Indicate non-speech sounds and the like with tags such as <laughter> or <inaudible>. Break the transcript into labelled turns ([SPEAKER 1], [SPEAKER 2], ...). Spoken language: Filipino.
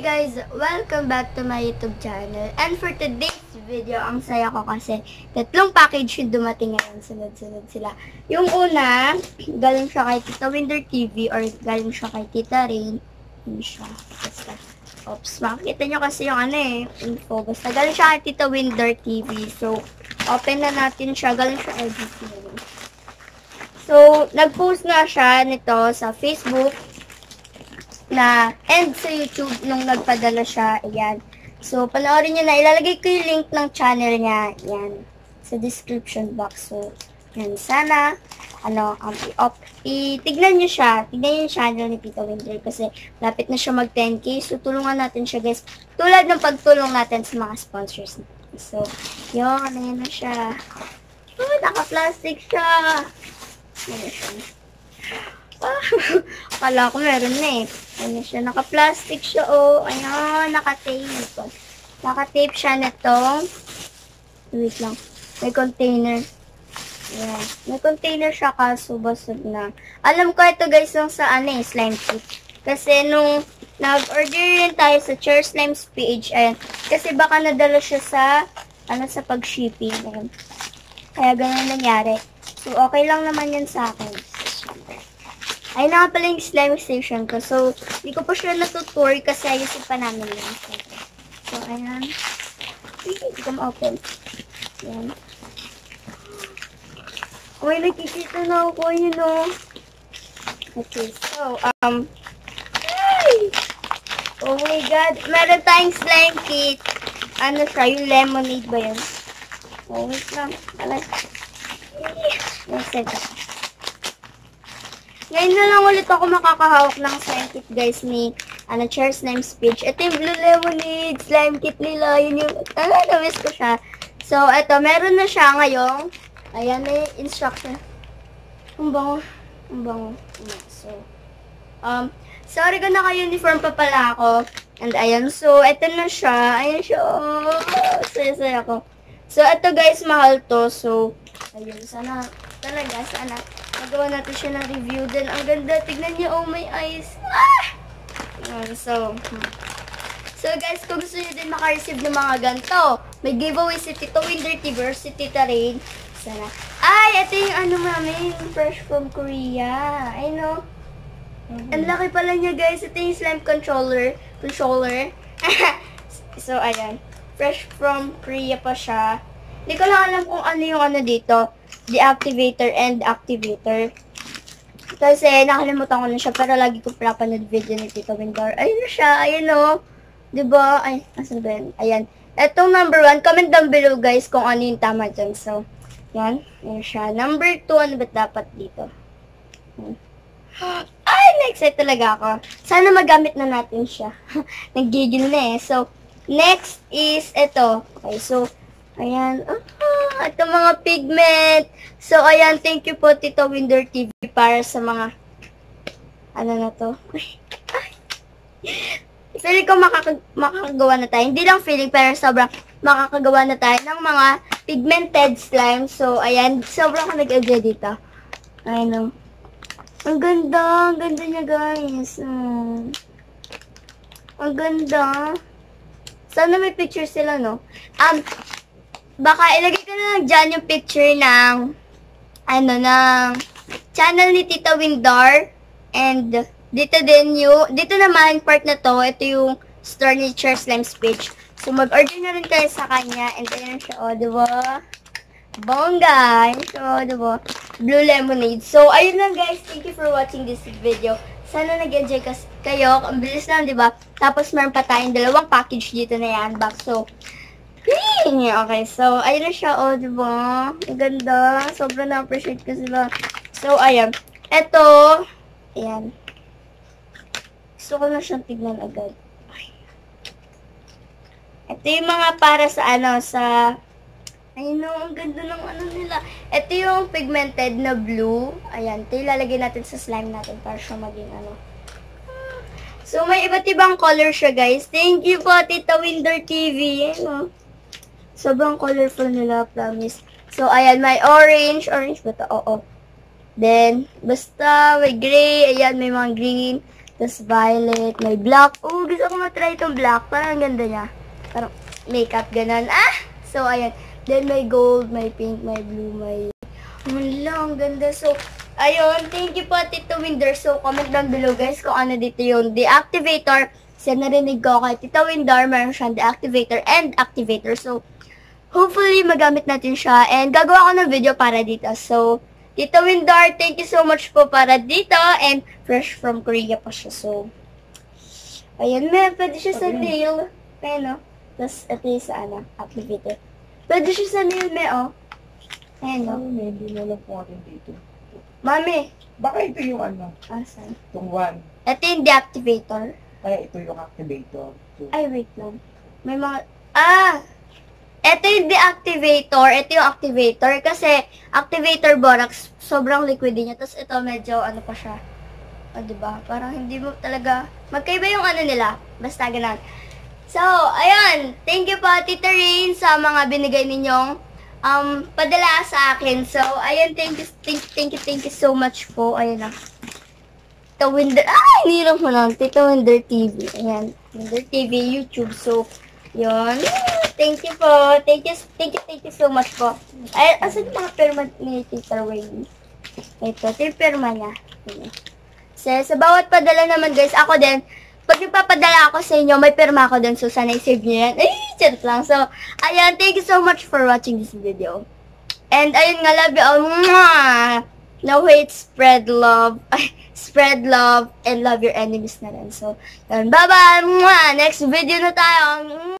[SPEAKER 1] Hey guys! Welcome back to my YouTube channel. And for today's video, ang saya ko kasi tatlong package yung dumating ngayon. Sunod-sunod sila. Yung una, <clears throat> galing siya kay Tita Winder TV or galing siya kay Tita Rain. Yun siya. Basta. Oops, makikita nyo kasi yung ano eh, info. Basta galing siya kay Tita Winder TV. So, open na natin siya. Galing siya LBC. So, nag-post nga siya nito sa Facebook na and sa YouTube nung nagpadala siya. Ayan. So, panoorin nyo na. Ilalagay ko yung link ng channel niya. Ayan. Sa description box. So, yan. Sana, ano, um, i-op, itignan nyo siya. Tignan yung channel ni Tito Winter kasi lapit na siya mag 10k. So, tulungan natin siya, guys. Tulad ng pagtulong natin sa mga sponsors. So, yun. Ayan na siya. Oh, naka-plastic siya. Ayan siya. Ah, <laughs> Akala ko meron eh. Ano siya, naka-plastic siya oh. Ayan, naka-tape. Naka-tape siya nitong, wait lang, may container. Ayan. May container siya kaso basag na. Alam ko ito guys yung sa ano eh, slime kit. Kasi nung nag-order rin tayo sa Chair Slimes page, ayan. Kasi baka nadala siya sa, ano, sa pag-shipping. Kaya ganun nangyari. So, okay lang naman yan sa akin. Ay na pala yung slime station ko. So, hindi ko pa siya natutour kasi ayusin pa namin yun. So, ayan. Hindi ko ma-open. Ayan. Uy, nakikita na ako, you know. Okay, so, um, ay! Oh my God. Meron tayong slime kit. Ano siya? Yung lemonade ba yun? Oh, wait lang. Alay. One second. Ngayon na lang ulit ako makakahawak ng slime kit guys ni ano, Chair Slime Speech. Ito yung Blue Lemonade slime kit nila. Yun yung, ano, na-miss ko siya. So, ito, meron na siya ngayong, ayan na yung instruction. Ang bango. Ang bango. So, um, sorry ko naka-uniform pa pala ako. And ayan, so, ito na siya. Ayan siya. Oh, saya-saya ko. So, ito guys, mahal to. So, ayun, sana, talaga, sana, Nagawa natin siya ng review. Then, ang ganda. Tignan niyo, oh my eyes. Ah! Ayan, so, hmm. So, guys, kung gusto niyo din makareceive ng mga ganito, may giveaway si Tito Winder TV si Tita Rain. Sana. Ay, ito yung ano namin, fresh from Korea. I know. Mm -hmm. Ang laki pala niya, guys. Ito yung slime controller. Controller. <laughs> so, ayan. Fresh from Korea pa siya. Hindi ko lang alam kung ano yung ano dito deactivator and activator. Kasi nakalimutan ko na siya, pero lagi ko pinapanood video ni Tito Windor. Ayun na siya, ayun o. Oh. Diba? Ay, asan ba yun? Ayan. Etong number one, comment down below guys kung ano yung tama dyan. So, yan. Ayun siya. Number two, ano ba dapat dito? <gasps> Ay, na-excite talaga ako. Sana magamit na natin siya. <laughs> Nagigil na eh. So, next is ito. Okay, so, ayan. Ah, at ang mga pigment. So, ayan, thank you po Tito Winder TV para sa mga, ano na to? feeling ko makaka makakagawa na tayo. Hindi lang feeling, pero sobrang makakagawa na tayo ng mga pigmented slime. So, ayan, sobrang ako nag-enjoy dito. Ayan, oh. Ang ganda, ang ganda niya, guys. Hmm. Ang ganda. Sana may picture sila, no? Um, baka ilagay ko na yung picture ng, ano, ng channel ni Tita Windar. And, dito din yung, dito naman, part na to, ito yung store ni Chair Slime Speech. So, mag-order na rin kayo sa kanya. And, ayan siya, o, oh, diba? Bongga! Ayan oh, diba? Blue Lemonade. So, ayun lang guys. Thank you for watching this video. Sana nag-enjoy kayo. Ang bilis lang, diba? Tapos, meron pa tayong dalawang package dito na yan. Back. So, Okay, so, ayun na siya, oh, diba? Ang ganda. Sobrang na-appreciate ko sila. So, ayan. Ito, ayan. Gusto ko na siyang tignan agad. Ito yung mga para sa, ano, sa, ayun no, ang ganda ng ano nila. Ito yung pigmented na blue. Ayan, ito ilalagay natin sa slime natin para siya maging, ano, So, may iba't ibang color siya, guys. Thank you po, Tita Winder TV. Ayan, oh. Sobrang colorful nila, promise. So, ayan, may orange. Orange ba ito? Oo. Then, basta, may gray. Ayan, may mga green. Tapos violet, may black. Oh, gusto ko matry itong black. Parang ang ganda niya. Parang makeup, ganun. Ah! So, ayan. Then, may gold, may pink, may blue, may... Wala, ang ganda. So, ayun. Thank you po, Tito Winder. So, comment down below, guys, kung ano dito yung deactivator. Kasi narinig ko kay Tito Winder, meron siyang deactivator and activator. So, hopefully, magamit natin siya. And gagawa ko ng video para dito. So, Tito Windar, thank you so much po para dito. And fresh from Korea pa siya. So, ayun, may pwede siya sa nail. Ayan, no? Tapos, ito yung sa, ano, activator. Pwede siya sa nail, me, oh. Ayan, no?
[SPEAKER 2] Ano, may hindi na lang po natin dito.
[SPEAKER 1] Mami,
[SPEAKER 2] Baka ito yung ano,
[SPEAKER 1] asan?
[SPEAKER 2] itong one.
[SPEAKER 1] Ito yung deactivator.
[SPEAKER 2] Kaya ito yung activator. So,
[SPEAKER 1] Ay, wait lang. May mga... Ah! Ito yung deactivator. Ito yung activator. Kasi, activator borax, sobrang liquid niya. Tapos ito, medyo ano pa siya. O, diba? Parang hindi mo talaga... Magkaiba yung ano nila. Basta ganun. So, ayun. Thank you po, Tita Rain, sa mga binigay ninyong um, padala sa akin. So, ayun. Thank you, thank, thank you, thank you so much po. Ayun na. Tito Winder, ah, hiniram ko lang. Tito Winder TV. Ayan. Winder TV, YouTube. So, yun. Thank you po. Thank you, thank you, thank you so much po. Ay, asan yung perma ni Tita Wayne? Ito, ito yung perma niya. So, sa bawat padala naman guys, ako din, pag nagpapadala ako sa inyo, may perma ako din. So, sana i-save nyo yan. Ay, chat lang. So, ayan, thank you so much for watching this video. And ayun nga, love you all. No hate, spread love. <laughs> Spread love and love your enemies na rin. So, yun. Bye-bye! Next video na tayo.